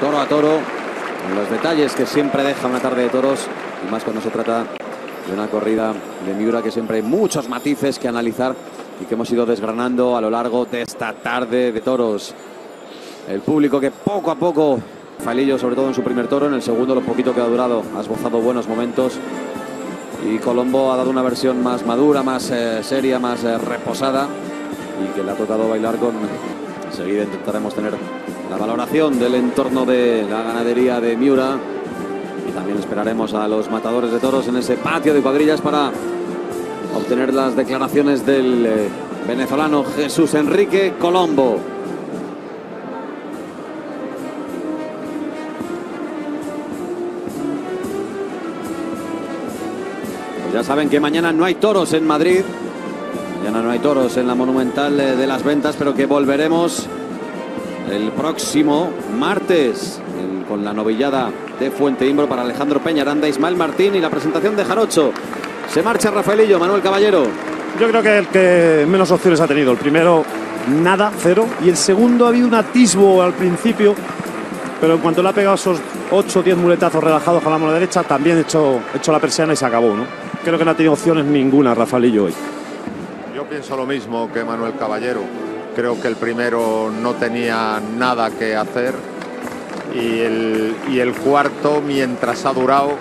toro a toro, en los detalles que siempre deja una tarde de toros, y más cuando se trata de una corrida de Miura que siempre hay muchos matices que analizar y que hemos ido desgranando a lo largo de esta tarde de toros. El público que poco a poco, Falillo sobre todo en su primer toro, en el segundo lo poquito que ha durado, ha esbozado buenos momentos y Colombo ha dado una versión más madura, más eh, seria, más eh, reposada y que le ha tocado bailar con... Enseguida intentaremos tener la valoración del entorno de la ganadería de Miura y también esperaremos a los matadores de toros en ese patio de cuadrillas para obtener las declaraciones del eh, venezolano Jesús Enrique Colombo. Pues ya saben que mañana no hay toros en Madrid. Mañana no hay toros en la Monumental eh, de las Ventas, pero que volveremos el próximo martes el- con la novillada de Fuente Imbro para Alejandro Peñaranda, Ismael Martín y la presentación de Jarocho. Se marcha Rafaelillo, Manuel Caballero. Yo creo que el que menos opciones ha tenido. El primero, nada, cero. Y el segundo ha habido un atisbo al principio. Pero en cuanto le ha pegado esos 8 o 10 muletazos relajados con la mano derecha, también hecho, hecho la persiana y se acabó. ¿no? Creo que no ha tenido opciones ninguna Rafaelillo hoy. Yo pienso lo mismo que Manuel Caballero. Creo que el primero no tenía nada que hacer y el, y el cuarto, mientras ha durado,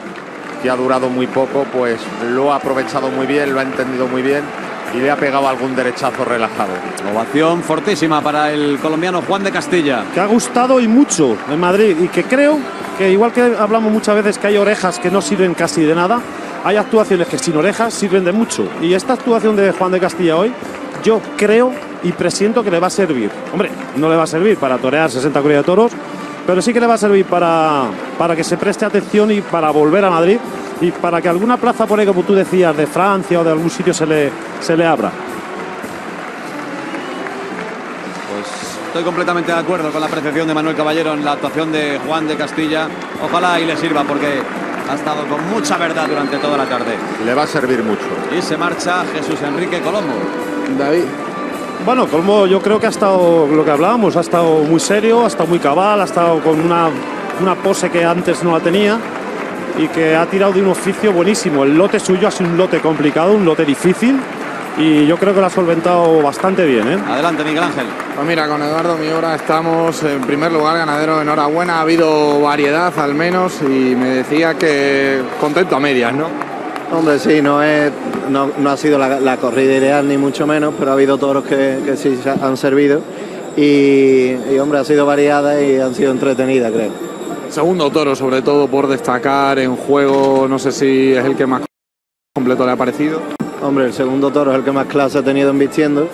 que ha durado muy poco, pues lo ha aprovechado muy bien, lo ha entendido muy bien y le ha pegado algún derechazo relajado. Ovación fortísima para el colombiano Juan de Castilla. Que ha gustado y mucho en Madrid. Y que creo que, igual que hablamos muchas veces que hay orejas que no sirven casi de nada, hay actuaciones que sin orejas sirven de mucho. Y esta actuación de Juan de Castilla hoy, yo creo y presiento que le va a servir. Hombre, no le va a servir para torear 60 corridas de toros, pero sí que le va a servir para, para que se preste atención y para volver a Madrid y para que alguna plaza por ahí, como tú decías, de Francia o de algún sitio se le, se le abra. Pues estoy completamente de acuerdo con la apreciación de Manuel Caballero en la actuación de Juan de Castilla. Ojalá y le sirva porque ha estado con mucha verdad durante toda la tarde. Le va a servir mucho. Y se marcha Jesús Enrique Colombo. David. Bueno, Colmo yo creo que ha estado, lo que hablábamos, ha estado muy serio, ha estado muy cabal, ha estado con una, una pose que antes no la tenía y que ha tirado de un oficio buenísimo. El lote suyo ha sido un lote complicado, un lote difícil y yo creo que lo ha solventado bastante bien. ¿eh? Adelante, Miguel Ángel. Pues mira, con Eduardo Miura estamos en primer lugar, ganadero, enhorabuena. Ha habido variedad al menos y me decía que contento a medias, ¿no? Hombre, sí, no, es, no, no ha sido la, la corrida ideal ni mucho menos, pero ha habido toros que, que sí han servido y, y, hombre, ha sido variada y han sido entretenidas, creo. Segundo toro, sobre todo por destacar en juego, no sé si es el que más completo le ha parecido. Hombre, el segundo toro es el que más clase ha tenido en vistiendo.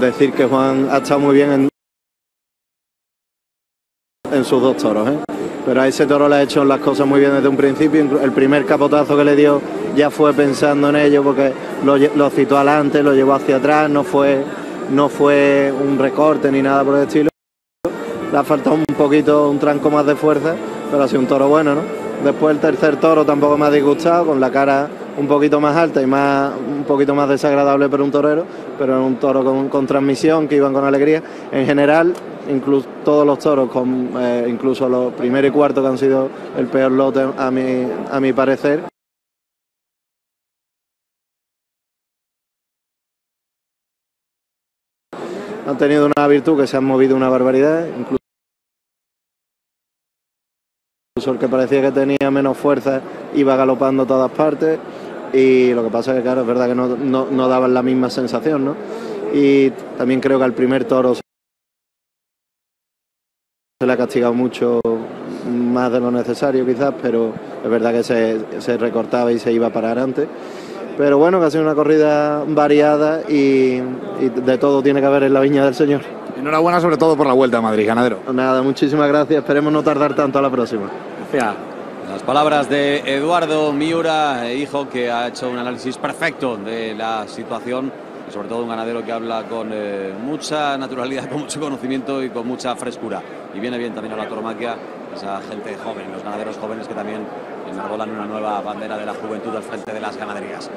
Decir que Juan ha estado muy bien en, en sus dos toros, ¿eh? Pero a ese toro le ha hecho las cosas muy bien desde un principio. El primer capotazo que le dio ya fue pensando en ello porque lo citó adelante, lo llevó hacia atrás, no fue, no fue un recorte ni nada por el estilo. Le ha faltado un poquito, un tranco más de fuerza, pero ha sido un toro bueno, ¿no? Después el tercer toro tampoco me ha disgustado, con la cara un poquito más alta y más, un poquito más desagradable para un torero, pero era un toro con, transmisión, que iban con alegría. En general, incluso todos los toros, eh, incluso los primero y cuarto que han sido el peor lote a mi, a mi parecer, han tenido una virtud que se han movido una barbaridad, incluso el que parecía que tenía menos fuerza iba galopando a todas partes y lo que pasa es que claro, es verdad que no, no, no daban la misma sensación, ¿no? Y también creo que al primer toro se le ha castigado mucho más de lo necesario quizás, pero es verdad que se, se recortaba y se iba para adelante. Pero bueno, que ha sido una corrida variada y, y de todo tiene que haber en la viña del Señor. Enhorabuena sobre todo por la vuelta a Madrid, ganadero. Nada, muchísimas gracias. Esperemos no tardar tanto a la próxima. Gracias. Las palabras de Eduardo Miura, hijo, que ha hecho un análisis perfecto de la situación y sobre todo un ganadero que habla con eh, mucha naturalidad, con mucho conocimiento y con mucha frescura. Y viene bien también a la toromaquia esa gente joven, los ganaderos jóvenes que también enarbolan una nueva bandera de la juventud al frente de las ganaderías.